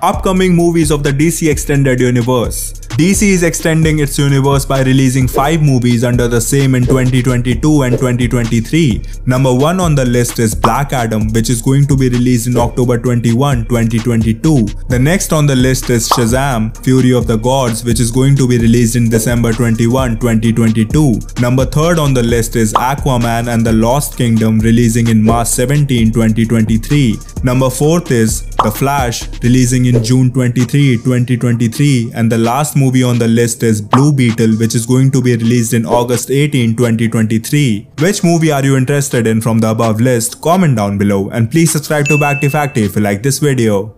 Upcoming movies of the DC Extended Universe. DC is extending its universe by releasing 5 movies under the same in 2022 and 2023. Number 1 on the list is Black Adam which is going to be released in October 21, 2022. The next on the list is Shazam, Fury of the Gods which is going to be released in December 21, 2022. Number 3rd on the list is Aquaman and the Lost Kingdom releasing in March 17, 2023. Number 4th is The Flash releasing in June 23, 2023 and the last movie on the list is Blue Beetle which is going to be released in August 18, 2023. Which movie are you interested in from the above list? Comment down below and please subscribe to Back if you like this video.